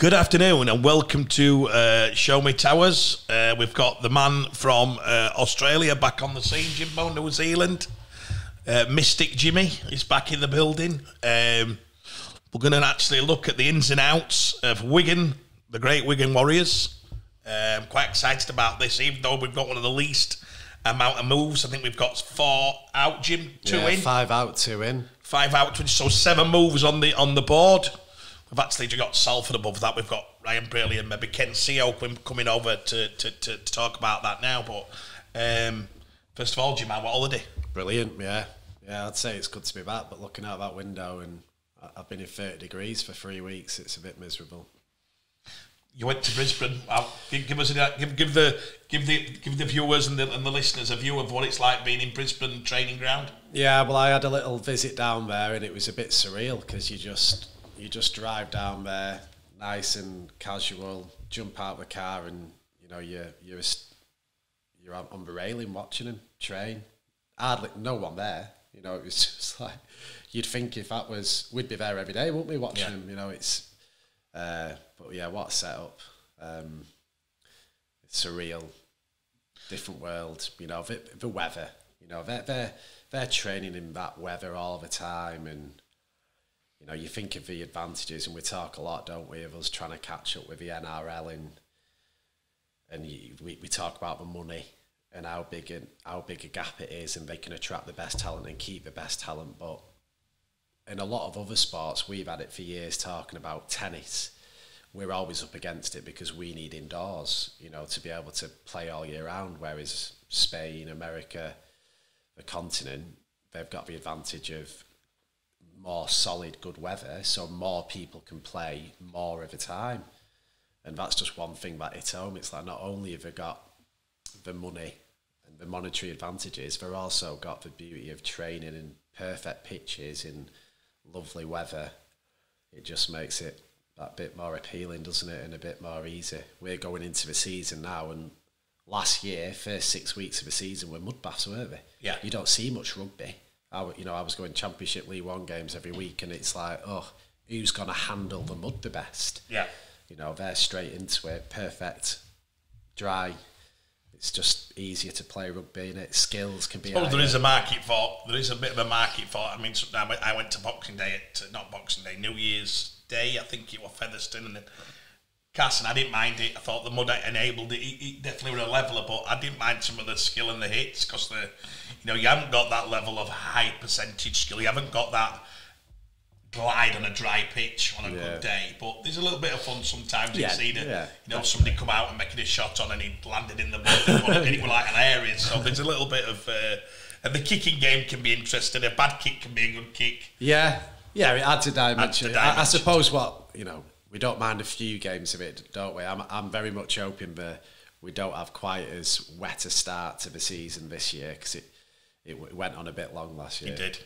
Good afternoon and welcome to uh, Show Me Towers. Uh, we've got the man from uh, Australia back on the scene, Jimbo, New Zealand. Uh, Mystic Jimmy is back in the building. Um, we're going to actually look at the ins and outs of Wigan, the great Wigan Warriors. I'm quite excited about this, even though we've got one of the least amount of moves. I think we've got four out, Jim, two yeah, in, five out, two in. five out, so seven moves on the on the board. We've actually got Salford above that. We've got Ryan Braley and maybe Ken Sio coming over to, to, to, to talk about that now. But um, first of all, Jim, what holiday? Brilliant, yeah. Yeah, I'd say it's good to be back, but looking out that window and I've been in 30 degrees for three weeks, it's a bit miserable. You went to Brisbane. Give, give us a, give, give the give the give the viewers and the, and the listeners a view of what it's like being in Brisbane training ground. Yeah, well, I had a little visit down there and it was a bit surreal because you just you just drive down there, nice and casual, jump out of the car and you know you're you're you're on the railing watching them train. Hardly no one there. You know, it was just like you'd think if that was we'd be there every day, wouldn't we? Watching Yeah. them. You know, it's uh, but yeah, what a setup. Um, it's surreal, different world. You know, the, the weather. You know, they're they're they're training in that weather all the time, and you know, you think of the advantages, and we talk a lot, don't we, of us trying to catch up with the NRL, and and you, we we talk about the money and how big and how big a gap it is, and they can attract the best talent and keep the best talent, but in a lot of other sports, we've had it for years talking about tennis. We're always up against it because we need indoors, you know, to be able to play all year round. Whereas Spain, America, the continent, they've got the advantage of more solid, good weather, so more people can play more of the time. And that's just one thing that hits home. It's like not only have they got the money and the monetary advantages, they've also got the beauty of training in perfect pitches in lovely weather. It just makes it that bit more appealing, doesn't it, and a bit more easy. We're going into the season now, and last year, first six weeks of the season were mud baths, weren't they? Yeah. You don't see much rugby. I, you know, I was going Championship League One games every week, and it's like, oh, who's going to handle the mud the best? Yeah. You know, they're straight into it, perfect, dry. It's just easier to play rugby, and it skills can be. Well, there is a market for there is a bit of a market for. I mean, I went, I went to Boxing Day at not Boxing Day, New Year's Day. I think it was Featherstone, and then Carson. I didn't mind it. I thought the mud enabled it. It, it definitely were a leveler, but I didn't mind some of the skill and the hits because the, you know, you haven't got that level of high percentage skill. You haven't got that glide on a dry pitch on a Yeah. good day. But there's a little bit of fun sometimes. Yeah, you see that, yeah. you know, somebody come out and making a shot on and he landed in the mud and it was like an area. So there's a little bit of, uh, and the kicking game can be interesting. A bad kick can be a good kick. Yeah, yeah, it adds a dimension. the I, I suppose what you know, we don't mind a few games of it, don't we? I'm, I'm very much hoping that we don't have quite as wet a start to the season this year because it it went on a bit long last year. He did.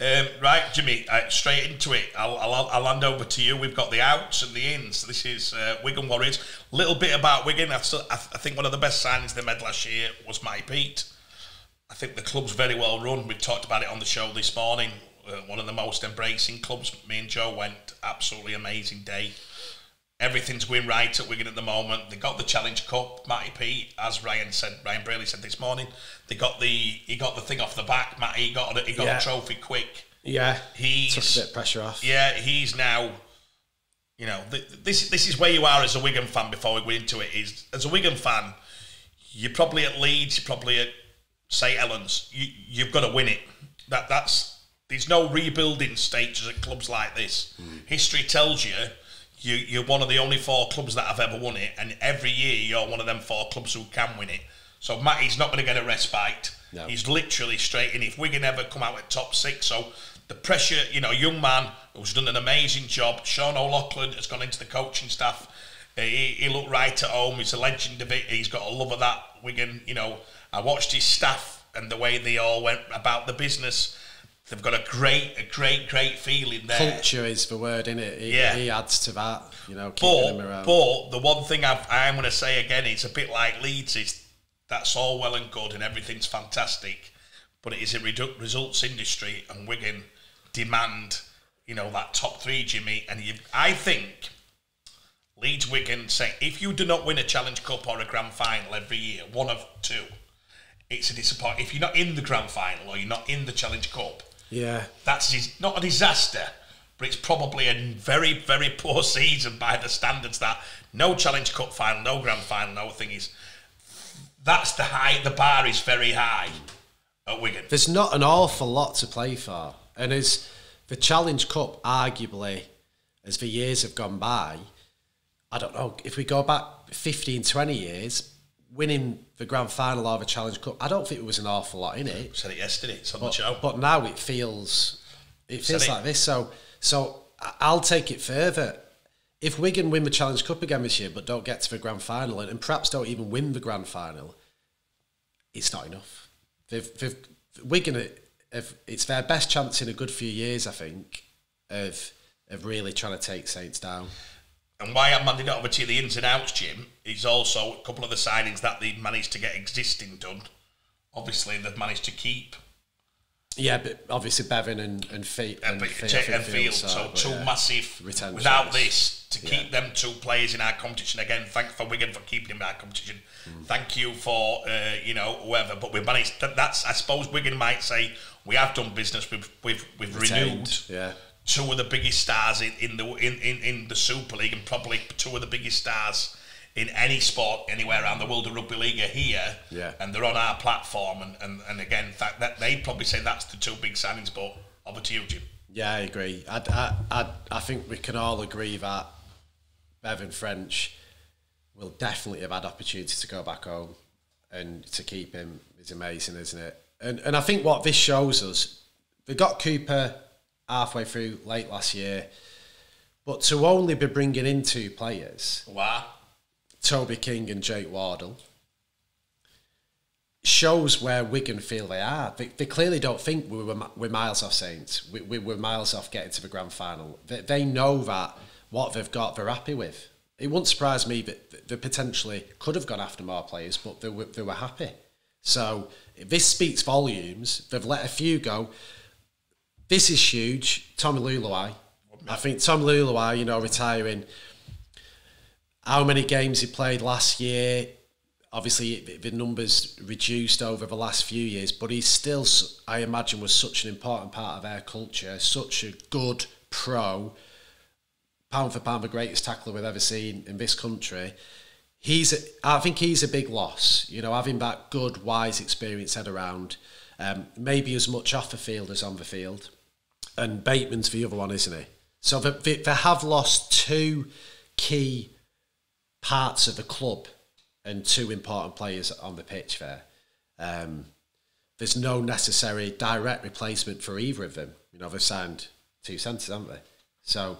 Um, right, Jimmy, uh, straight into it. I'll, I'll, I'll hand over to you. We've got the outs and the ins. This is uh, Wigan Warriors. Little bit about Wigan. I, still, I, th- I think one of the best signings they made last year was Matty Peet. I think the club's very well run. We talked about it on the show this morning. Uh, one of the most embracing clubs. Me and Joe went. Absolutely amazing day. Everything's going right at Wigan at the moment. They got the Challenge Cup. Matty Peet, as Ryan said, Ryan Braley said this morning, they got the he got the thing off the back. Matty got it. He got Yeah. a trophy quick. Yeah, he took a bit of pressure off. yeah, he's now. You know, th- this this is where you are as a Wigan fan. Before we go into it, is as a Wigan fan, you're probably at Leeds, you're probably at St Helens. You you've got to win it. That that's there's no rebuilding stages at clubs like this. History tells you. You, you're one of the only four clubs that have ever won it, and every year you're one of them four clubs who can win it. So Matty's not going to get a respite. No. He's literally straight in. If Wigan ever come out at top six, so the pressure, you know, young man who's done an amazing job. Sean O'Loughlin has gone into the coaching staff. Uh, He, he looked right at home. He's a legend of it. He's got a love of that Wigan. You know, I watched his staff and the way they all went about the business. They've got a great, a great, great feeling there. Culture is the word, in it? He, Yeah. he adds to that. You know, keeping But, around. but the one thing I've, I'm going to say again, it's a bit like Leeds. Is that's all well and good and everything's fantastic, but it is a redu- results industry, and Wigan demand, you know, that top three, Jimmy. And you, I think, Leeds Wigan saying if you do not win a Challenge Cup or a Grand Final every year, one of two, it's a disappointment. If you're not in the Grand Final or you're not in the Challenge Cup, Yeah. that's not a disaster, but it's probably a very, very poor season by the standards that no Challenge Cup final, no Grand Final, no thing is. That's the high. The bar is very high at Wigan. There's not an awful lot to play for. And as the Challenge Cup, arguably, as the years have gone by, I don't know, if we go back 15, 20 years, winning the Grand Final of the Challenge Cup, I don't think it was an awful lot in it. Said it yesterday. It's on the But, show. but now it feels it feels Said it. like this. So so I'll take it further. If Wigan win the Challenge Cup again this year, but don't get to the grand final, and, and perhaps don't even win the grand final, it's not enough. They've, they've Wigan, have, it's their best chance in a good few years, I think, of of really trying to take Saints down. And why I'm handing it over to the ins and outs, Jim, is also a couple of the signings that they've managed to get existing done. Obviously, they've managed to keep Yeah, but obviously Bevan and and Fe- and, and, Fe- Fe- and Field. so, two yeah. massive. Retentions. Without this, to Yeah. keep them two players in our competition again. Thank for Wigan for keeping him in our competition. Thank you for uh, you know whoever. But we've managed. That, that's I suppose Wigan might say we have done business. We've we've we've Retained, renewed yeah. Two of the biggest stars in, in the in, in, in the Super League and probably two of the biggest stars in any sport anywhere around the world. The rugby league are here, Yeah. and they're on our platform. And, and, and again, that, that they probably say that's the two big signings. But over to you, Jim. Yeah, I agree. I, I, I, I think we can all agree that Bevan French will definitely have had opportunity to go back home and to keep him is amazing, isn't it? And and I think what this shows us, they got Cooper halfway through late last year, but to only be bringing in two players, Wow. Toby King and Jake Wardle, shows where Wigan feel they are. They, they clearly don't think we were, we're miles off Saints. We, we were miles off getting to the grand final. They, they know that what they've got, they're happy with. It wouldn't surprise me that they potentially could have gone after more players, but they were, they were happy. So this speaks volumes. They've let a few go. This is huge. Tommy Leuluai. I think Tom Leuluai, you know, retiring. How many games he played last year? Obviously, the- numbers reduced over the last few years, but he's still, I imagine, was such an important part of our culture. Such a good pro, pound for pound, the greatest tackler we've ever seen in this country. He's, a, I think he's a big loss. You know, having that good, wise, experienced head around, um, maybe as much off the field as on the field and Bateman's the other one, isn't he? So they, they, have lost two key parts of the club and two important players on the pitch there. Um, there's no necessary direct replacement for either of them. You know, they've signed two centres, haven't they? So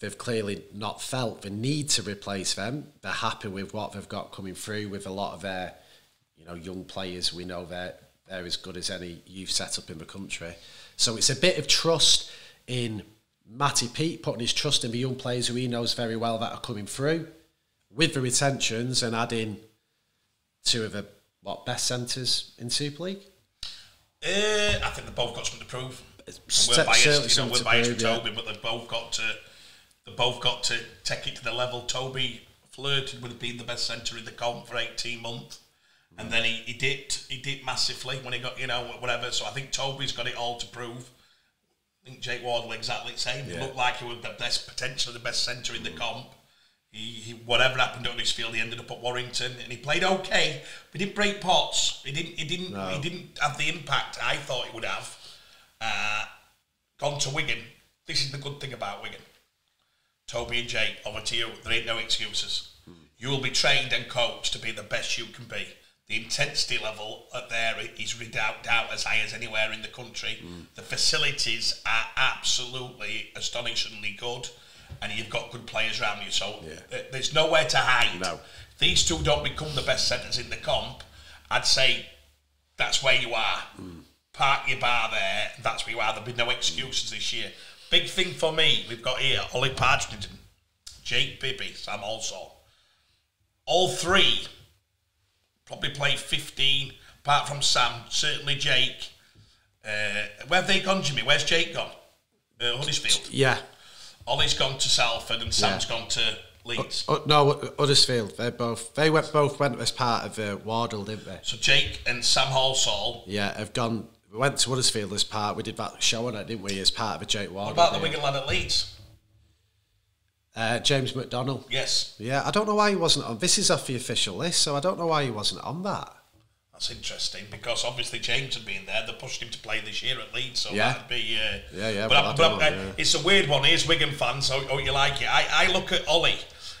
they've clearly not felt the need to replace them. They're happy with what they've got coming through with a lot of their, you know, young players. We know they're they're as good as any youth set up in the country. So it's a bit of trust in Matty Peet putting his trust in the young players who he knows very well that are coming through, with the retentions and adding two of the what best centres in Super League. Uh, I think they've both got something to prove. And we're biased, you know, we're to biased prove, with yeah. Toby, but they've both got to they've both got to take it to the level. Toby flirted with being the best centre in the comp for eighteen months. And then he, he dipped he dipped massively when he got you know whatever. So I think Toby's got it all to prove. I think Jake Wardle exactly the same. He looked like he was the best potentially the best centre in the comp. He, he whatever happened on his field, he ended up at Warrington and he played okay, but he didn't break pots. He didn't he didn't No. he didn't have the impact I thought he would have. Uh, gone to Wigan. This is the good thing about Wigan. Toby and Jake, over to you. There ain't no excuses. You will be trained and coached to be the best you can be. The intensity level at there is without doubt as high as anywhere in the country. Mm. The facilities are absolutely astonishingly good, and you've got good players around you. So Yeah. uh, there's nowhere to hide. No. These two don't become the best centres in the comp. I'd say that's where you are. Mm. Park your bar there. That's where you are. There'll be no mm. excuses this year. Big thing for me, we've got here Ollie Partington, Jake Bibby, Sam Halsall. All three probably play 15, apart from Sam, certainly Jake. Uh, where have they gone, Jimmy? Where's Jake gone? Uh, Huddersfield. Yeah, Ollie's gone to Salford and Sam's gone to Leeds. Oh, no, Huddersfield. They both they went both went as part of uh, Wardle, didn't they? So Jake and Sam Halsall. Yeah, have gone. We went to Huddersfield as part. We did that show on it, didn't we? As part of a Jake Wardle. What about the. Wigan lad at Leeds? Uh, James McDonnell. Yes, Yeah, I don't know why he wasn't on. This is off the official list, so I don't know why he wasn't on that. that's interesting because obviously James had been there. They pushed him to play this year at Leeds, so Yeah. that'd be. Uh, Yeah, yeah, But, well, I- but I- yeah. it's a weird one. Here's Wigan fans. How, how you like it? I, I look at Ollie,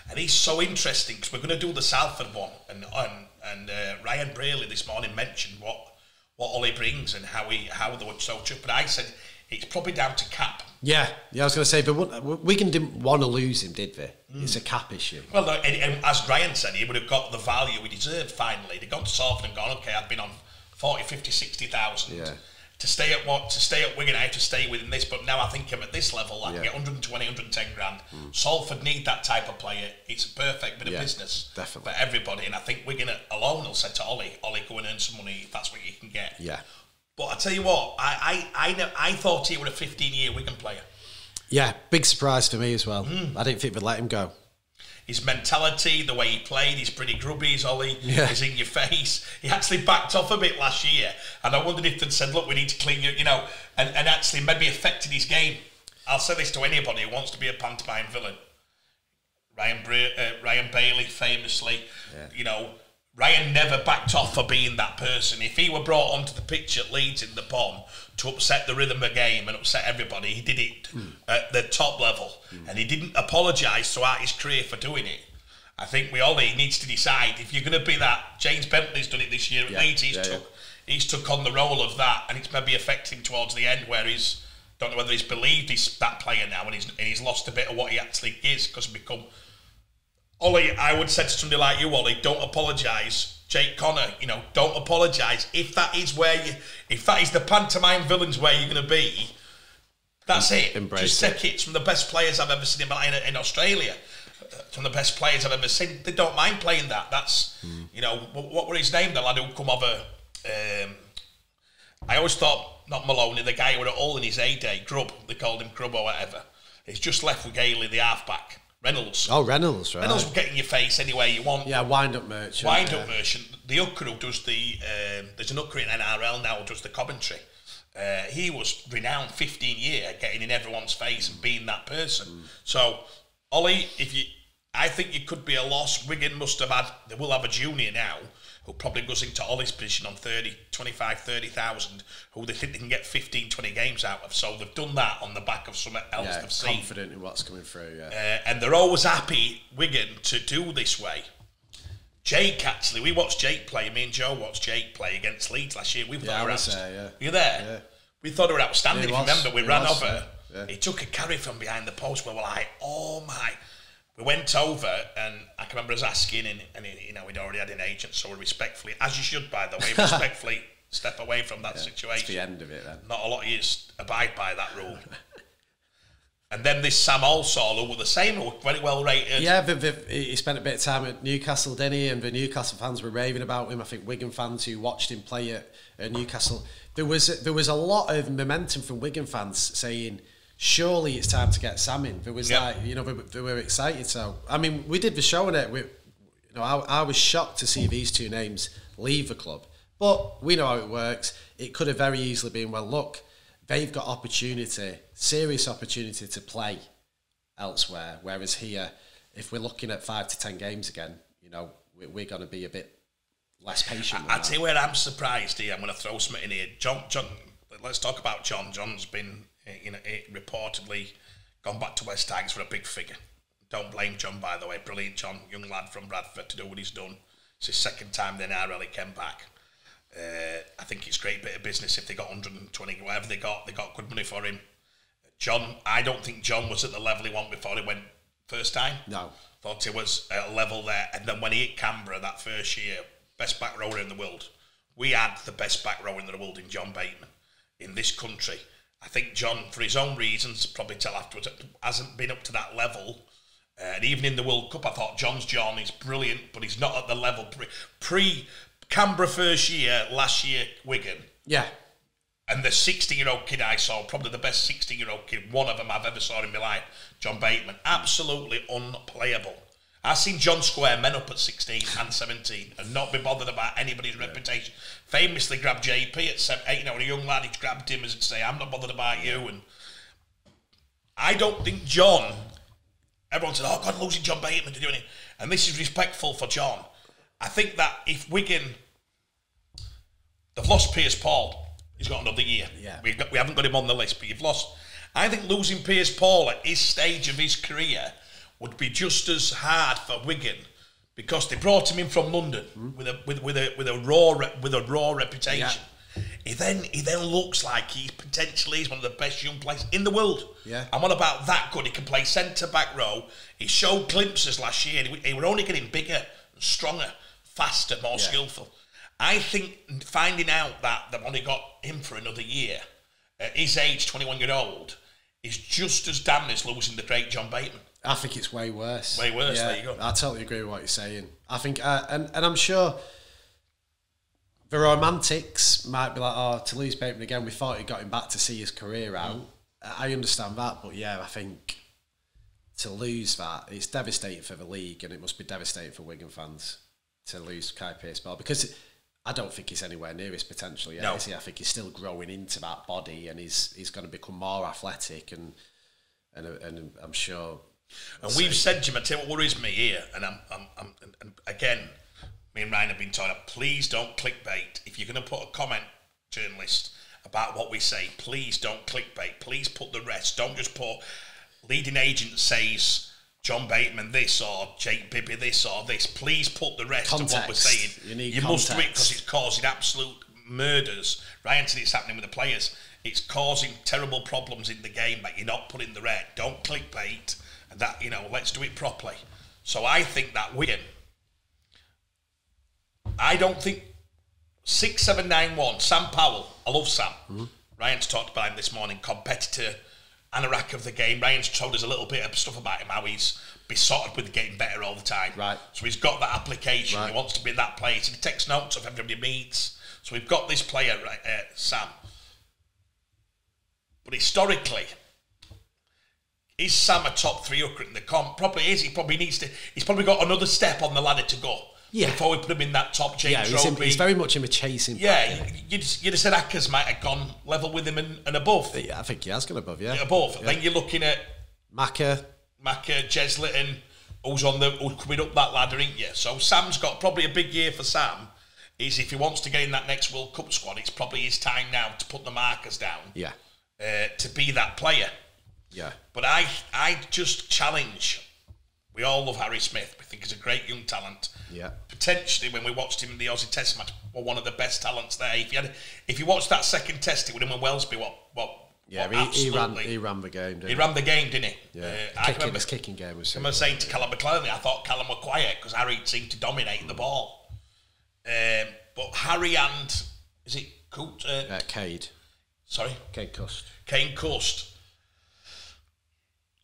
and he's so interesting because we're going to do the Salford one, and and, and uh, Ryan Braley this morning mentioned what what Ollie brings and how he how they were so. But I said it's probably down to cap. Yeah, yeah. I was going to say, but what- Wigan didn't want to lose him, did they? Mm. It's a cap issue. Well, no, and, and as Ryan said, he would have got the value he deserved finally. They've gone to Salford and gone, okay, I've been on 40, 50, 60,000. Yeah. To stay at what? To stay at Wigan, I have to stay within this. But now I think I'm at this level. I Yeah. can get 120, 110 grand. Salford need that type of player. It's a perfect bit of business definitely. for everybody. And I think Wigan alone will say to Ollie, Ollie, go and earn some money if that's what you can get. Yeah, But I tell you what, I I I, I thought he was a 15 year Wigan player. yeah. Big surprise for me as well. Hmm. I didn't think they'd let him go. his mentality, the way he played, he's pretty grubby, he's Ollie, Yeah. he's in your face. He actually backed off a bit last year, and I wondered if they'd said, look, we need to clean you, you know, and, and actually maybe affected his game. I'll say this to anybody who wants to be a pantomime villain. Ryan, Bra- uh, Ryan Bailey famously, you know, Ryan never backed off for being that person. If he were brought onto the pitch at Leeds in the pond to upset the rhythm of the game and upset everybody, he did it hmm. at the top level, hmm. and he didn't apologise throughout his career for doing it. I think we all he needs to decide if you're going to be that. James Bentley's done it this year at Yeah, Leeds. He's yeah, took he's took on the role of that, and it's maybe affecting towards the end where he's don't know whether he's believed he's that player now, and he's and he's lost a bit of what he actually is because he's become Ollie, I would say to somebody like you, Ollie, don't apologise. Jake Connor, you know, don't apologise. If that is where you, if that is the pantomime villains where you're going to be, that's it. Embrace Just take it. It's from the best players I've ever seen in, in, Australia. Uh, From the best players I've ever seen. They don't mind playing that. That's, Hmm. you know, what, what were his name? The lad who come over. Um, I always thought, not Maloney, the guy who were all in his heyday, Grub, they called him Grub or whatever. He's just left with Gailey, the halfback. Reynolds. Oh, Reynolds, right? Reynolds will get in your face any way you want. Yeah, wind up merchant. Wind yeah. up merchant. The hooker who does the um, there's an hooker in NRL now who does the commentary. Uh, he was renowned 15 year getting in everyone's face and being that person. So Ollie, if you, I think you could be a loss. Wigan must have had. They will have a junior now who probably goes into Ollie's position on 30, 25, 30,000, who they think they can get 15, 20 games out of. So they've done that on the back of something else Yeah, they've seen. confident in what's coming through. Yeah. Uh, and they're always happy, Wigan, to do this way. Jake, actually, we watched Jake play. Me and Joe watched Jake play against Leeds last year. We thought I we were was there, yeah. Were you there? Yeah. We thought they were outstanding. You was. remember, we ran was, over. yeah. He took a carry from behind the post. We were like, oh my. We went over, and I can remember us asking, and, and you know, we'd already had an agent, so we respectfully, as you should, by the way, respectfully step away from that It's situation the end of it then. not a lot of you abide by that rule. and then this Sam Halsall, who were the same, who were very well rated. Yeah, but, but he spent a bit of time at Newcastle, didn't he? And the Newcastle fans were raving about him. I think Wigan fans who watched him play at, at Newcastle, there was there was a lot of momentum from Wigan fans saying, "Surely it's time to get Sam in." There was Yeah. like, you know, they, they were excited. So I mean, we did the show on it. We, you know, I, I was shocked to see these two names leave the club, but we know how it works. It could have very easily been, well, look, they've got opportunity, serious opportunity to play elsewhere. Whereas here, if we're looking at five to ten games again, you know, we're, we're going to be a bit less patient. than I that. tell you where I'm surprised here. I'm going to throw something in here. John, John. Let's talk about John. John's been, you know, eh, reportedly gone back to Wests Tigers for a big figure. Don't blame John, by the way. Brilliant John, young lad from Bradford, to do what he's done. It's his second time then NRL he came back. Uh, I think it's a great bit of business if they got 120, whatever they got, they got good money for him. John, I don't think John was at the level he wanted before he went first time. No. Thought he was at a level there. And then when he hit Canberra that first year, best back rower in the world, we had the best back rower in the world in John Bateman in this country. I think John, for his own reasons, probably tell afterwards, hasn't been up to that level. Uh, and even in the World Cup, I thought John's John is brilliant, but he's not at the level pre, pre Canberra first year, last year Wigan. Yeah, And the 16 year old kid I saw, probably the best 16 year old kid, one of them I've ever saw in my life, John Bateman, absolutely unplayable. I've seen John Square men up at 16 and 17 and not be bothered about anybody's reputation. Famously grabbed JP at 7, you know, when a young lad, he grabbed him as to say, I'm not bothered about you. And I don't think John, everyone said, oh God, losing John Bateman to do anything. And this is respectful for John. I think that if Wigan, they've lost Pearce-Paul, he's got another year. Yeah. We've got, we haven't got him on the list, but you've lost. I think losing Pearce-Paul at his stage of his career would be just as hard for Wigan because they brought him in from London Hmm. with a with, with a with a raw with a raw reputation. He then he then looks like he potentially is one of the best young players in the world. Yeah. I'm on about that good. He can play centre back row. He showed glimpses last year. He, he were only getting bigger, stronger, faster, more skillful. I think finding out that they've only got him for another year at his age, 21 year old, is just as damn as losing the great John Bateman. I think it's way worse. Way worse, there you go. I totally agree with what you're saying. I think, uh, and and I'm sure the romantics might be like, oh, to lose Bateman again, we thought he got him back to see his career out. Mm. I understand that, but yeah, I think to lose that, it's devastating for the league, and it must be devastating for Wigan fans to lose Kai Pearce-Paul because I don't think he's anywhere near his potential yet. No. Is he? I think he's still growing into that body, and he's he's going to become more athletic, and and and I'm sure. And we've said, Jim, I tell you what worries me here, and I'm, I'm, I'm and, again, me and Ryan have been talking. Please don't clickbait. If you're going to put a comment, journalist, about what we say, please don't clickbait. Please put the rest. Don't just put leading agent says John Bateman this or Jake Bibby this or this. Please put the rest of what we're saying. You need you context. must do it because it's causing absolute murders. Ryan said it's happening with the players. It's causing terrible problems in the game, but you're not putting the red. Don't clickbait. And that, you know, let's do it properly. So I think that Wigan, I don't think six seven nine one. Sam Powell, I love Sam. Mm-hmm. Ryan's talked about him this morning. Competitor, anorak of the game. Ryan's told us a little bit of stuff about him. How he's besotted with getting better all the time. Right. So he's got that application. Right. He wants to be in that place, So he takes notes of everybody he meets. So we've got this player, right, uh, Sam. But historically, is Sam a top three hooker in the comp? Probably is. He probably needs to. He's probably got another step on the ladder to go. Yeah. Before we put him in that top James Yeah, he's, in, he's very much in the chasing. Yeah, pattern. you'd, you'd have said Ackers might have gone level with him and, and above. Yeah, I think he has gone above. Yeah, Above. Then you're looking at. Macca, Jeslett, and who's on the who's coming up that ladder, ain't you? So Sam's got probably a big year for Sam. Is if he wants to get in that next World Cup squad, it's probably his time now to put the markers down Yeah, uh, to be that player. Yeah, But I, I just challenge. We all love Harry Smith. We think he's a great young talent. yeah. Potentially, when we watched him in the Aussie Test match, were one of the best talents there. If you had, if you watched that second test, it would have been Welsby. What, what, Yeah, what he, he ran. He ran the game. Didn't he ran the game, didn't he? Yeah, Uh, I kicking, remember, his kicking game was. I remember saying to Callum McLelland, I thought Callum were quiet because Harry seemed to dominate the ball. Um, but Harry and is it Coot? Uh, Uh, Cade, Sorry, Cade Cust. Kane Cust.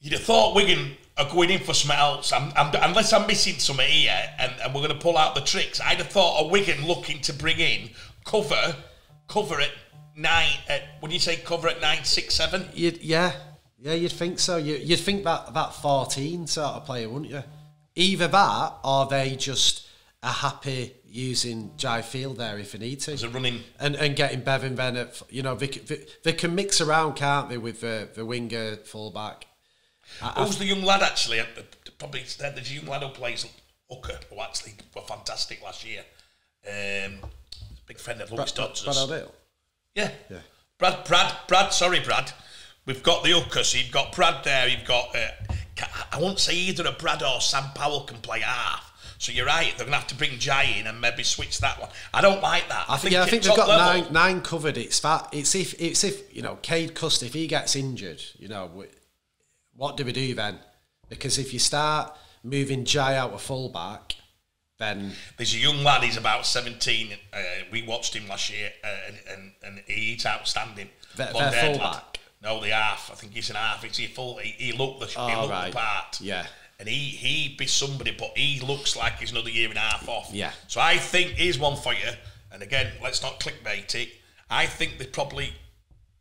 You'd have thought Wigan are uh, going in for something else. I'm, I'm, unless I'm missing something here, and, and we're going to pull out the tricks. I'd have thought a Wigan looking to bring in cover, cover at nine. At, would you say cover at nine, six, seven? You'd, yeah, yeah, you'd think so. You, you'd think that that fourteen sort of player, wouldn't you? Either that, or they just are happy using Jai Field there if they need to. As a running and and getting Bevan then at you know they, they, they can mix around can't they with the the winger fullback Who's the young lad actually? Probably there's a young lad who plays hooker who actually were fantastic last year. Um, big friend of Brad, Dodds. Brad O'Neill. Yeah. Yeah. Brad, Brad, Brad, sorry, Brad. We've got the hooker, so you've got Brad there, you've got, uh, I won't say either a Brad or Sam Powell can play half. So you're right, they're going to have to bring Jai in and maybe switch that one. I don't like that. I think yeah, I think they've got level- nine nine covered. It's that it's if it's if you know Cade Cust if he gets injured, you know what do we do then? Because if you start moving Jai out of fullback, then There's a young lad, he's about 17. Uh, we watched him last year, uh, and, and, and he's outstanding. Their- Blonde their haired fullback? No, the half. I think he's an half. It's he full. He, he looked the, he Oh, looked right. the part. Yeah. And he he'd be somebody, but he looks like he's another year and a half off. Yeah. So I think here's one for you. And again, let's not clickbait it. I think they probably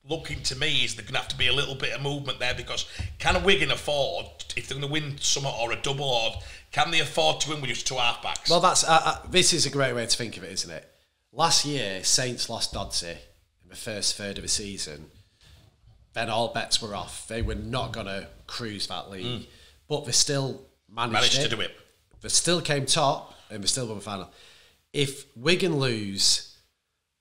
looking to me is there's going to have to be a little bit of movement there because can Wigan afford, if they're going to win some or a double or can they afford to win with just two halfbacks? Well, that's uh, uh, this is a great way to think of it, isn't it? Last year, Saints lost Dodsey in the first third of the season. Then all bets were off. They were not going to cruise that league, mm. but they still managed, managed to do it. They still came top and they still won the final. If Wigan lose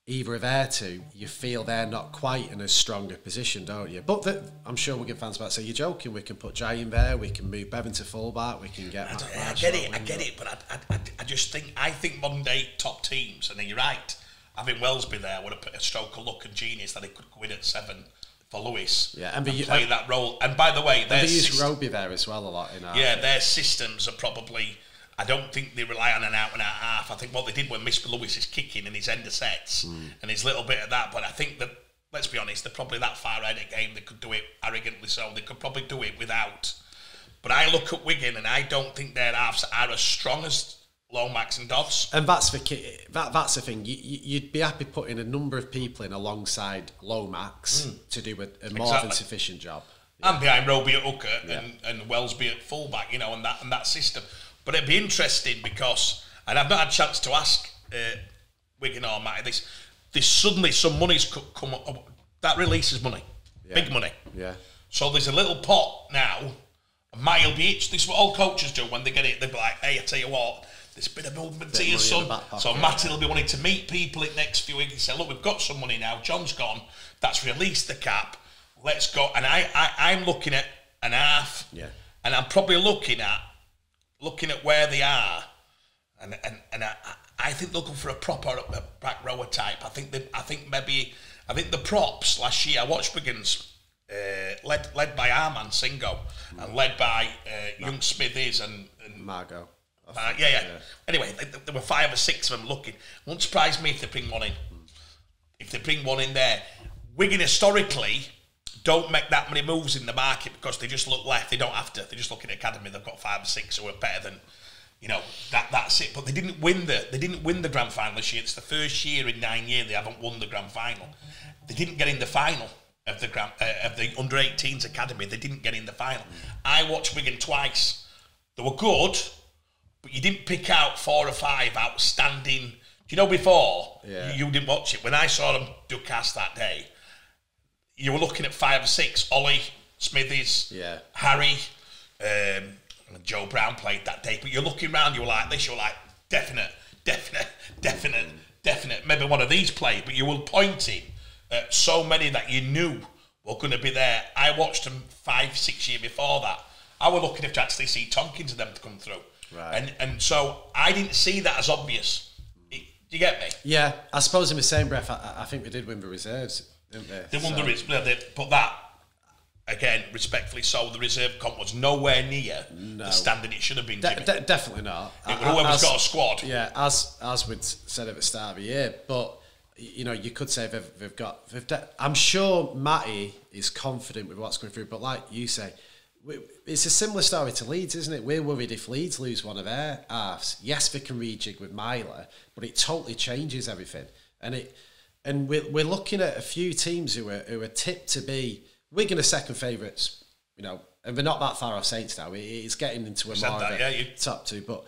either of their two, you feel they're not quite in as strong a stronger position, don't you? But the, I'm sure Wigan fans might say, you're joking, we can put Jay in there, we can move Bevan to fullback, we can get... I, I get it, I get it, but I, I, I, just think, I think modern day top teams, and then you're right, having Welsby there would have put a stroke of luck and genius that he could go in at seven for Lewis yeah, and, and play uh, that role. And by the way, they use Roby there as well a lot. In our yeah, their systems are probably I don't think they rely on an out and out half. I think what they did when Mr. Lewis is kicking and his end of sets mm. and his little bit of that. But I think that, let's be honest, they're probably that far ahead of game. They could do it arrogantly so. They could probably do it without. But I look at Wigan and I don't think their halves are as strong as Lomax and Dodds. And that's the key, that that's the thing. You, would be happy putting a number of people in alongside Lomax mm. to do a, a more exactly. than sufficient job. Yeah. And behind Roby at hooker yeah. and, and Welsby at fullback, you know, and that and that system. But it'd be interesting because, and I've not had a chance to ask uh, Wigan or Matty this. This suddenly some money's come up. That releases money, yeah. big money. Yeah. So there's a little pot now. A mile beach. This is what all coaches do when they get it. They're like, "Hey, I tell you what, there's been a movement here, son." So Matty will be wanting to meet people in next few weeks and say, "Look, we've got some money now. John's gone. That's released the cap. Let's go." And I, I I'm looking at an half. Yeah. And I'm probably looking at looking at where they are, and and, and I, I think they'll go for a proper back rower type. I think they, I think maybe I think the props last year. I watched Wiggins. Uh, led led by Arman Singo mm. and led by uh, Young Smithies and, and Mago. Uh, yeah, yeah, yeah. Anyway, there were five or six of them looking. Won't surprise me if they bring one in. Mm. If they bring one in there, Wigan historically don't make that many moves in the market because they just look left. They don't have to. They're just looking at academy. They've got five or six who are better than, you know, that that's it. But they didn't win the they didn't win the grand final this year. It's the first year in nine years they haven't won the grand final. They didn't get in the final of the grand uh, of the under 18s academy. They didn't get in the final. I watched Wigan twice. They were good, but you didn't pick out four or five outstanding. Do you know before yeah. you, you didn't watch it when I saw them do cast that day? You were looking at five or six. Ollie, Smithies, yeah. Harry, um, Joe Brown played that day. But you're looking around, you were like this, you're like, definite, definite, definite, definite. Maybe one of these played, but you were pointing at so many that you knew were going to be there. I watched them five, six years before that. I was looking to actually see Tomkins and them to come through. Right. And and so I didn't see that as obvious. Do you get me? Yeah, I suppose in the same breath, I, I think we did win the reserves they? They won so. the they, but that again, respectfully so, the reserve comp was nowhere near no. the standard it should have been. De- de- definitely not. It, whoever's as, got a squad. Yeah, as as we'd said at the start of the year, but you know, you could say they've, they've got. They've de- I'm sure Matty is confident with what's going through, but like you say, we, it's a similar story to Leeds, isn't it? We're worried if Leeds lose one of their halves. Yes, they can rejig with Myler, but it totally changes everything, and it and we're, we're looking at a few teams who are who are tipped to be Wigan are second favourites, you know, and they're not that far off Saints now. it's getting into a more that, yeah, top two, but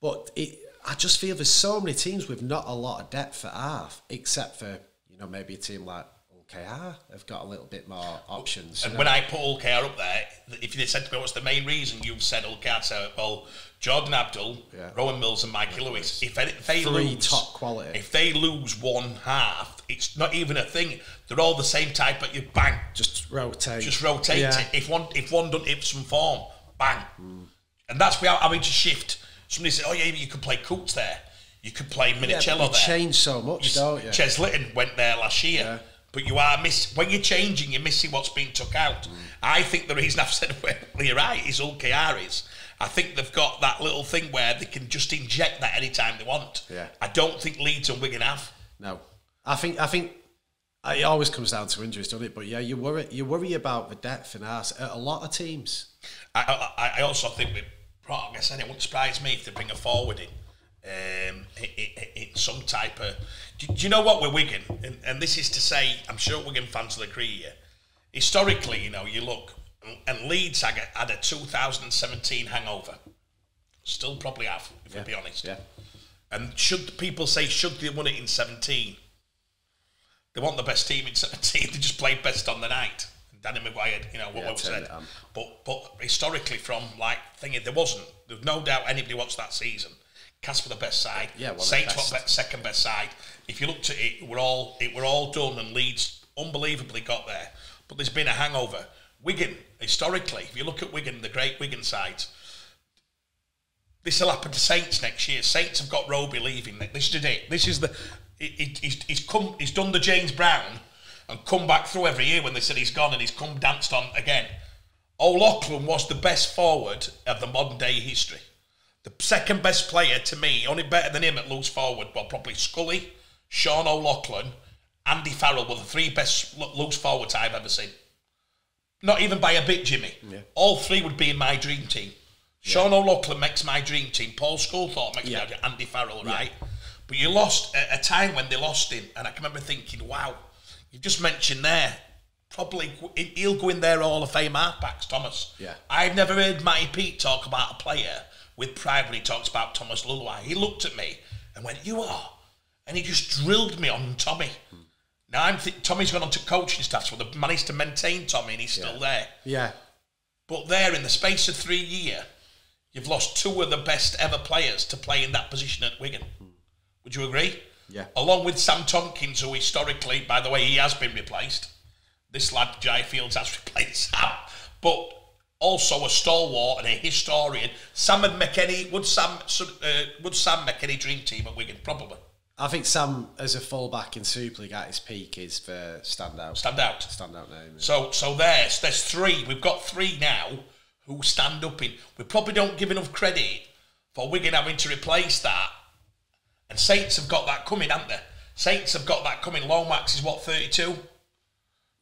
but it, I just feel there's so many teams with not a lot of depth at half, except for you know maybe a team like OKR have got a little bit more options. And when I put OKR up there, if you said to me what's the main reason you've said OKR, so well Jordan Abdull, yeah. Rowan Milnes, and Mikey Lewis. If they, if they Three lose, top quality. If they lose one half, it's not even a thing. They're all the same type, but you bang, just rotate, just rotate yeah. it. If one if one doesn't hit some form, bang, mm. and that's without having to shift. Somebody said, "Oh yeah, you could play Coots there. You could play Minichiello yeah, there." Change so much, you, don't you? Jez Litten went there last year. Yeah. But you are miss when you're changing, you're missing what's being took out. Mm. I think the reason I've said well, you're right is all KR is I think they've got that little thing where they can just inject that anytime they want. Yeah. I don't think Leeds and Wigan have. No. I think I think it always comes down to injuries, doesn't it? But yeah, you worry you worry about the depth in ours a lot of teams. I, I, I also think with Prague, I said it wouldn't surprise me if they bring a forward in um, in some type of. Do, do, you know what we're Wigan? And, and, this is to say, I'm sure Wigan fans will agree here. Historically, you know, you look, and Leeds had a, had a 2017 hangover. Still probably have, if yeah. we be honest. Yeah. And should people say should they won it in 17? They want the best team in 17. They just played best on the night. Danny McGuire, you know what yeah, we said. But but historically, from like thinking there wasn't. There's no doubt anybody watched that season. Casper the best side. Yeah, well, Saints were second best side. If you looked at it, we're all it were all done, and Leeds unbelievably got there. But there's been a hangover. Wigan historically, if you look at Wigan, the great Wigan sides. This will happen to Saints next year. Saints have got Roby leaving. This is it. This is the. he's, he's come. He's done the James Brown and come back through every year when they said he's gone and he's come danced on again. O'Loughlin was the best forward of the modern day history. The second best player to me, only better than him at loose forward, well, probably Scully, Sean O'Loughlin, Andy Farrell were the three best loose forwards I've ever seen. Not even by a bit, Jimmy. Yeah. All three would be in my dream team. Sean O'Loughlin makes my dream team. Paul Sculthorpe makes my Andy Farrell, right? But you lost at a time when they lost him, and I can remember thinking, wow, you just mentioned there, probably he'll go in there Hall of Fame halfbacks, Thomas. Yeah. I've never heard Matty Peet talk about a player with pride when he talks about Thomas Leuluai. He looked at me and went, "You are," and he just drilled me on Tommy. Hmm. Now I'm th- Tommy's gone on to coaching staff, so they've managed to maintain Tommy, and he's still yeah. there. Yeah. But there, in the space of three years, you've lost two of the best ever players to play in that position at Wigan. Would you agree? Yeah. Along with Sam Tomkins, who historically, by the way, he has been replaced. This lad, Jai Fields, has replaced Sam. But also a stalwart and a historian. Sam and McKenny, would Sam, uh, would Sam make any dream team at Wigan? Probably. I think Sam, as a fullback in Super League at his peak, is for stand out. Stand out. Stand name. So, so there's there's three. We've got three now who stand up in. We probably don't give enough credit for Wigan having to replace that and Saints have got that coming, haven't they? Saints have got that coming. Lomax is what, 32?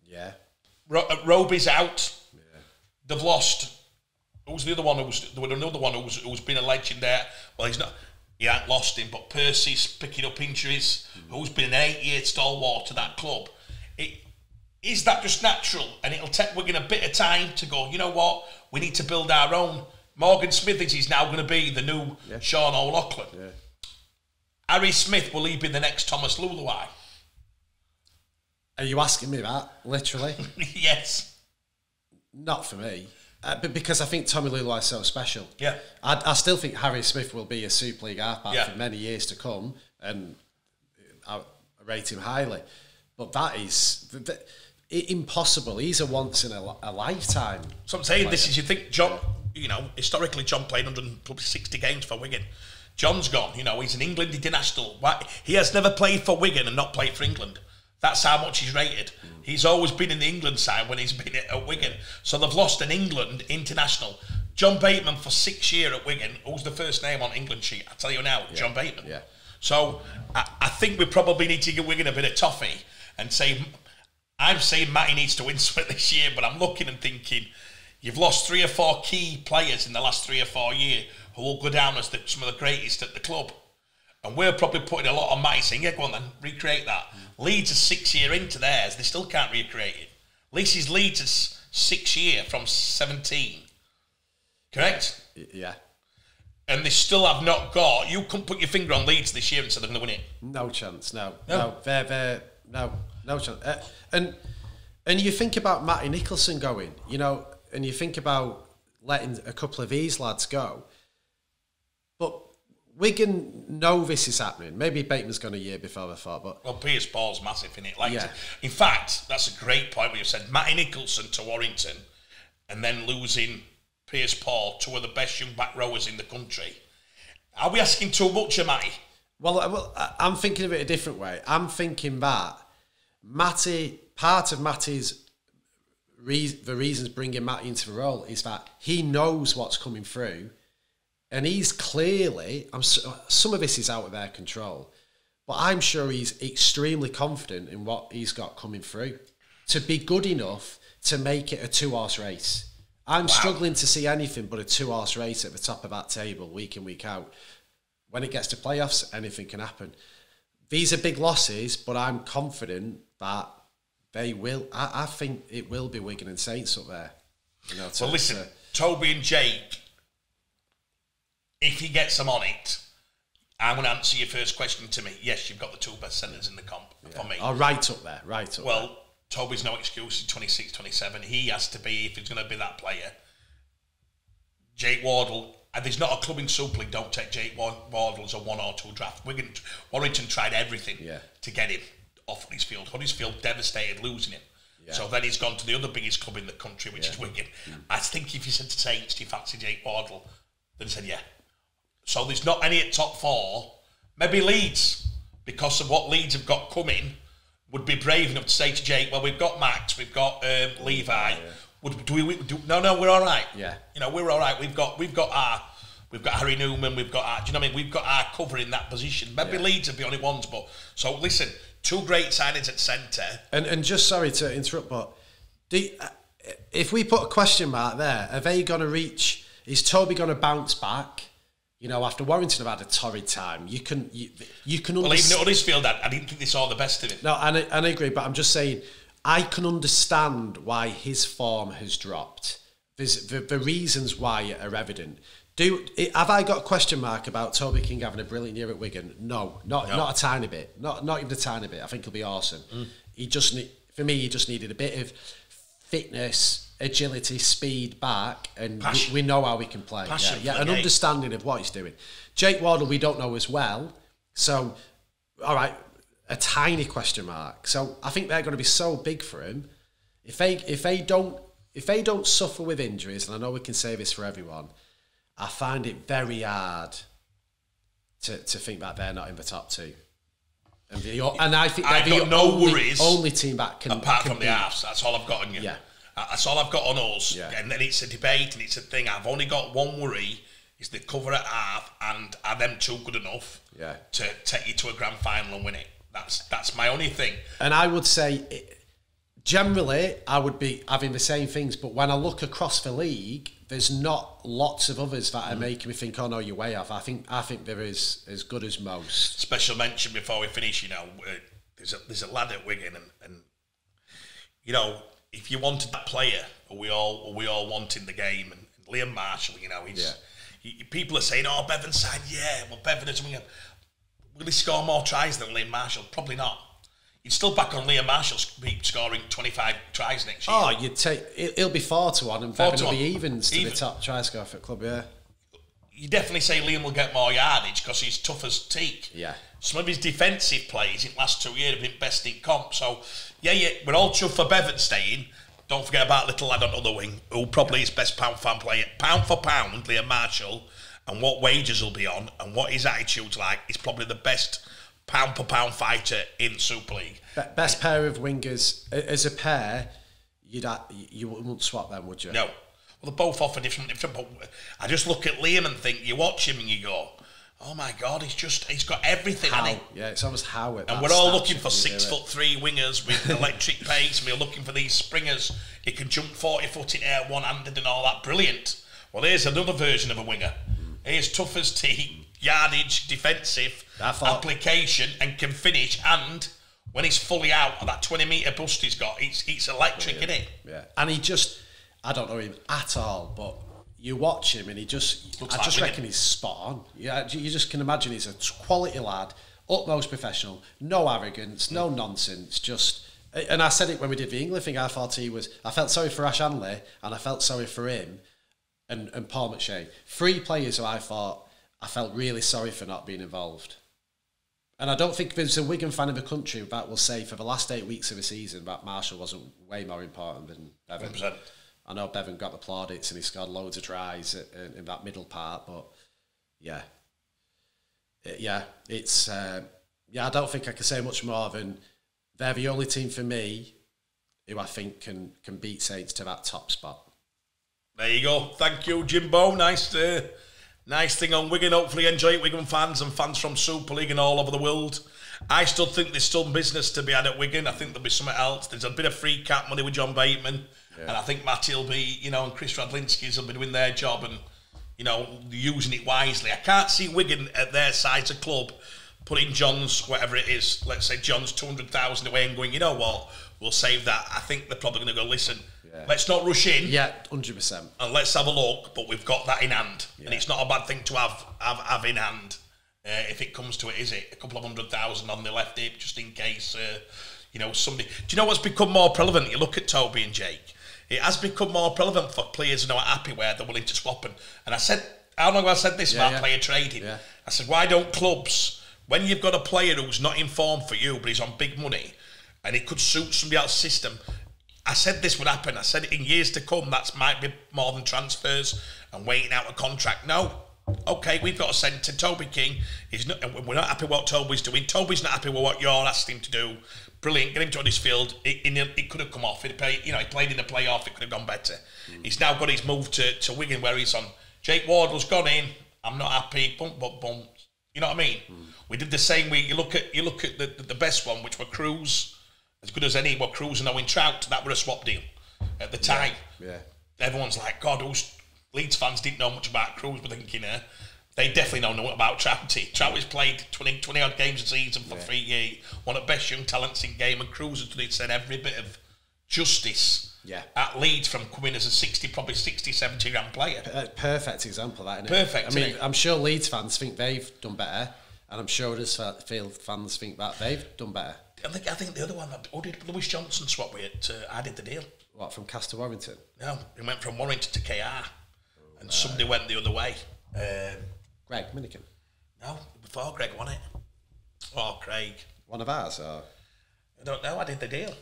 Yeah. Ro- uh, Roby's out. Yeah. They've lost. Who's the other one? Who's there was another one who's, who's been a legend there. Well, he's not. He ain't lost him, but Percy's picking up injuries. Mm. Who's been an eight-year stalwart to that club? It, is that just natural? And it'll take Wigan a bit of time to go. You know what? We need to build our own. Morgan Smithies is he's now going to be the new yeah. Sean O'Loughlin. Yeah. Harry Smith, will he be the next Thomas Leuluai? Are you asking me that, literally? yes. Not for me. Uh, but because I think Tommy Leuluai is so special. Yeah. I, I still think Harry Smith will be a Super League halfback yeah. for many years to come, and I rate him highly. But that is the, impossible. He's a once in a, a lifetime. So I'm saying player. this is you think John, you know, historically John played 160 games for Wigan. John's gone. You know, he's an England international. He has never played for Wigan and not played for England. That's how much he's rated. Mm. He's always been in the England side when he's been at Wigan. So they've lost an England international. John Bateman for six years at Wigan. Who's the first name on England sheet? I tell you now, yeah. John Bateman. Yeah. So I, I, think we probably need to give Wigan a bit of toffee and say, I'm saying Matty needs to win something this year, but I'm looking and thinking, you've lost three or four key players in the last three or four years who will go down as the, some of the greatest at the club. And we're probably putting a lot on Matty saying, yeah, go on then, recreate that. Mm. Leeds are six year into theirs, they still can't recreate it. His Leeds is six year from 17. Correct? Yeah. And they still have not got, you couldn't put your finger on Leeds this year and say they're going to win it. No chance, no. No, no they're, they're, no, no chance. Uh, and, and you think about Matty Nicholson going, you know, and you think about letting a couple of these lads go but Wigan know this is happening. Maybe Bateman's gone a year before I thought, but well, Pearce-Paul's massive in it. Like, yeah. in fact, that's a great point where you said Matty Nicholson to Warrington, and then losing Pearce-Paul, two of the best young back rowers in the country. Are we asking too much of Matty? Well, well, I'm thinking of it a different way. I'm thinking that Matty, part of Matty's the reasons bringing Matty into the role is that he knows what's coming through and he's clearly, I'm, some of this is out of their control, but I'm sure he's extremely confident in what he's got coming through to be good enough to make it a two horse race. I'm wow. struggling to see anything but a two horse race at the top of that table week in, week out. when it gets to playoffs, anything can happen. These are big losses, but I'm confident that they will. I, I think it will be Wigan and Saints up there. You know, to, Well, listen, to- Toby and Jake, if he gets them on it, I'm going to answer your first question to me. Yes, you've got the two best centres in the comp for me. oh, right up there, right up. there. Well, Toby's no excuse. He's 26, 27. He has to be, if he's going to be that player. Jake Wardle, and there's not a club in Super League, don't take Jake Wa- Wardle as a one or two draft. Wigan, Warrington tried everything Yeah. to get him off Huddersfield. Huddersfield devastated losing him. So then he's gone to the other biggest club in the country, which is Wigan. I think if you said to Saints, do you fancy Jake Wardle? Then he said, yeah. So there's not any at top four. Maybe Leeds, because of what Leeds have got coming, would be brave enough to say to Jake, well, we've got Max, we've got um, Levi. Would do we? Do, no, no, we're all right. Yeah. You know, we're all right. We've got we've got our we've got Harry Newman. We've got our. Do you know what I mean? We've got our cover in that position. Maybe Yeah. Leeds are the only ones, but so listen, two great signings at centre. And and just sorry to interrupt, but do you- uh, if we put a question mark there, are they going to reach? Is Toby going to bounce back? You know, after Warrington have had a torrid time, you can you, you can Well, even at Huddersfield, I, I didn't think they saw the best of it. No, and I, and I agree, but I'm just saying I can understand why his form has dropped. There's the, the reasons why are evident. Do have I got a question mark about Toby King having a brilliant year at Wigan? No, not No. not a tiny bit. Not not even a tiny bit. I think he'll be awesome. Mm. He just for me, he just needed a bit of fitness, agility, speed back, and we, we know how we can play. Passion yeah, yeah an game. understanding of what he's doing. Jake Wardle, we don't know as well. So, all right, a tiny question mark. So I think they're going to be so big for him. If they if they don't if they don't suffer with injuries, and I know we can say this for everyone, I find it very hard to, to think that they're not in the top two. And, the, and I think I've they're got the no only, worries only team that can apart can from the halves. That's all I've got on you. Yeah. That's all I've got on us. Yeah. And then it's a debate and it's a thing. I've only got one worry is the cover at half and are them two good enough Yeah. to take you to a grand final and win it? That's that's my only thing. And I would say, it, generally, I would be having the same things. But when I look across the league, there's not lots of others that are Mm. making me think, "Oh no, you're way off." I think I think there is as good as most. Special mention before we finish, you know, uh, there's a there's a lad at Wigan and, and you know, if you wanted that player, or we all we all want in the game, and, Liam Marshall, you know, he's he- people are saying, "Oh, Bevan signed, yeah." Well, Bevan is Wigan. Will he score more tries than Liam Marshall? Probably not. He'd still back on Liam Marshall sc- scoring 25 tries next year. Oh, you'd take it, it'll be four to one, and Bevan will be evens to Even. the top try scorer for the club. Yeah, you definitely say Liam will get more yardage because he's tough as teak. Yeah. Some of his defensive plays in the last two years have been best in comp. So, yeah, yeah, we're all chuffed for Bevan staying. Don't forget about little lad on the other wing, who probably is best pound fan player. Pound for pound, Liam Marshall, and what wages will be on, and what his attitude's like, is probably the best pound for pound fighter in Super League. Be- best pair of wingers as a pair. You'd you wouldn't swap them, would you? No. Well, they both offer different, different. But I just look at Liam and think, you watch him and you go, oh my God, he's just, he's got everything. How? he? Yeah, it's almost how it. And we're all looking for six foot three wingers with electric pace. We're looking for these springers. He can jump 40 foot in air one handed and all that. Brilliant. Well, here's another version of a winger. He's tough as tea, yardage, defensive, application, and can finish. And when he's fully out, of that 20 metre bust he's got, it's, it's electric, isn't it? Yeah, and he just, I don't know him at all, but you watch him and he just, Looks I like just reckon he's spot on. Yeah, you just can imagine he's a quality lad, utmost professional, no arrogance, no nonsense, just. And I said it when we did the England thing. I thought he was. I felt sorry for Ash Handley, and I felt sorry for him, and and Paul McShane. Three players who I thought I felt really sorry for not being involved. And I don't think there's a Wigan fan in the country that will say for the last eight weeks of the season that Marshall wasn't way more important than Bevan. 100%. I know Bevan got the plaudits and he scored loads of tries in, in that middle part, but yeah, It- yeah, it's uh, yeah. I don't think I can say much more than they're the only team for me who I think can can beat Saints to that top spot. There you go. Thank you, Jimbo. Nice, uh, nice thing on Wigan. Hopefully, enjoy it, Wigan fans and fans from Super League and all over the world. I still think there's still business to be had at Wigan. I think there'll be something else. There's a bit of free cap money with John Bateman, and I think Matty will be, you know, and Kris Radlinski's will be doing their job. And you know, using it wisely. I can't see Wigan at their size of club putting John's whatever it is. Let's say John's two hundred thousand away and going. You know what? We'll save that. I think they're probably going to go listen. Yeah. Let's not rush in Yeah, hundred percent. and let's have a look. But we've got that in hand, and it's not a bad thing to have have, have in hand. Uh, if it comes to it, is it a couple of hundred thousand on the left hip just in case? Uh, you know, somebody. Do you know what's become more prevalent? You look at Toby and Jake. It has become more prevalent for players who are happy where they're willing to swap. And, and I said, how long have I said this Yeah, about yeah. player trading? Yeah. I said, why don't clubs, when you've got a player who's not in form for you, but he's on big money, and it could suit somebody else's system, I said this would happen. I said in years to come, that might be more than transfers and waiting out a contract. No. Okay, we've got to send to Toby King. He's not. We're not happy with what Toby's doing. Toby's not happy with what you're asking him to do. Brilliant. Get him to his field. It, it, it could have come off. It played, you know, he played in the playoff. It could have gone better. He's now got his move to, to Wigan where he's on. Jake Wardle's gone in. I'm not happy. Bump, bump, bump. You know what I mean? We did the same week. You look at you look at the, the, the best one, which were Cruz, as good as any. Were Cruz and Owen Trout. That were a swap deal at the time. Yeah. Everyone's like, God, those Leeds fans didn't know much about Cruz, but thinking, uh, they definitely don't know about Trouty. Trouty's played 20, 20 odd games a season for three years, one of the best young talents in game, and Cruz has done it, said every bit of justice Yeah. at Leeds from coming as a 60, probably 60, 70 grand player. Perfect example, that. Isn't Perfect, It? I mean, it? I'm sure Leeds fans think they've done better, and I'm sure Huddersfield fans think that they've done better. I think I think the other one, who did Lewis Johnson swap with? Uh, I did the deal. What from Castle Warrington? No, he went from Warrington to KR, and somebody went the other way. Um, Greg Minikin, no, before Greg won it. Or Craig. one of ours, or I don't know. I did the deal.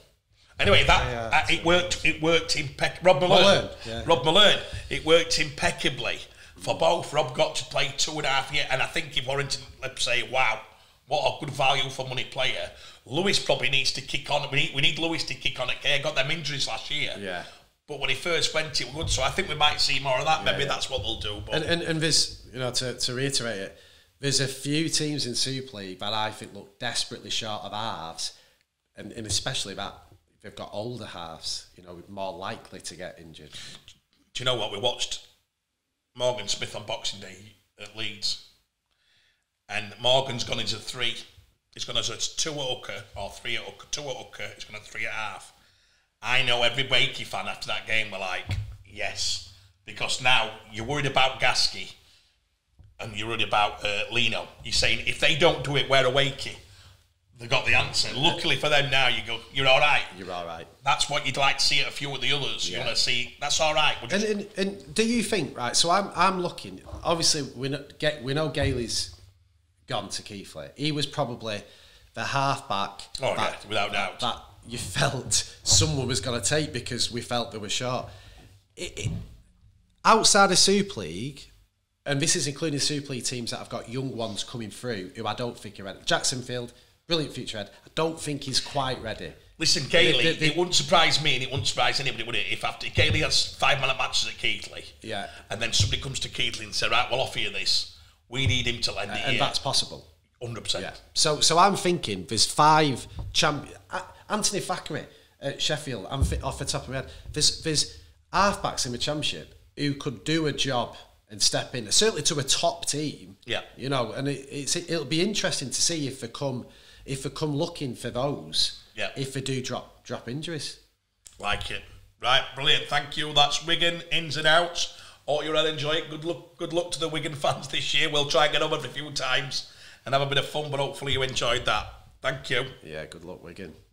Anyway, that Yeah, uh, it worked. It worked impeccably. Rob Malone. Malone, yeah. Rob Malone. It worked impeccably for both. Rob got to play two and a half years, and I think if Warrington, let's say, wow, what a good value for money player. Lewis probably needs to kick on. We need, we need Lewis to kick on. It, okay, got them injuries last year. Yeah. But when he first went, it good. So I think we might see more of that. Maybe yeah. that's what they'll do. But And, and, and there's, you know, to, to reiterate it, there's a few teams in Super League that I think look desperately short of halves, and, and especially that they've got older halves, you know, more likely to get injured. do you know what? We watched Morgan Smith on Boxing Day at Leeds, and Morgan's gone into three. He's gone as a two at hooker or three at hooker, two at hooker. He's gone a three at half. I know every Wakey fan after that game were like, yes, because now you're worried about Gasky and you're worried about uh, Lino. You're saying if they don't do it, we're a Wakey. They got the answer. Luckily for them now, you go, you're all right. You're all right. That's what you'd like to see at a few of the others. You want to see that's all right. And, and and do you think right? So I'm I'm looking. Obviously, we know, get we know Gailey's gone to Keighley. He was probably the halfback. Oh, that, yeah, without doubt. That you felt someone was going to take because we felt they were short. It, it, outside of Super League, and this is including Super League teams that have got young ones coming through who I don't think are ready. Jack Sinfield, brilliant future head. I don't think he's quite ready. Listen, Gailey, The- the- the- it wouldn't surprise me and it wouldn't surprise anybody, would it? If after Gailey has five minute matches at Keighley, Yeah. and then somebody comes to Keighley and says, right, we'll offer you this. We need him to lend it And here. that's possible. 100%. Yeah. So so I'm thinking there's five champion. Uh, Anthony Thackeray at Sheffield. I'm fi- off the top of my head. There's there's halfbacks in the championship who could do a job and step in, certainly to a top team. Yeah. You know, and it, it's it'll be interesting to see if they come if they come looking for those. Yeah. If they do drop drop injuries. Like it. Right, brilliant. Thank you. That's Wigan ins and outs. Hope you all enjoy it. Good luck. Good luck to the Wigan fans this year. We'll try and get over it a few times and have a bit of fun, but hopefully you enjoyed that. Thank you. Yeah. Good luck, Wigan.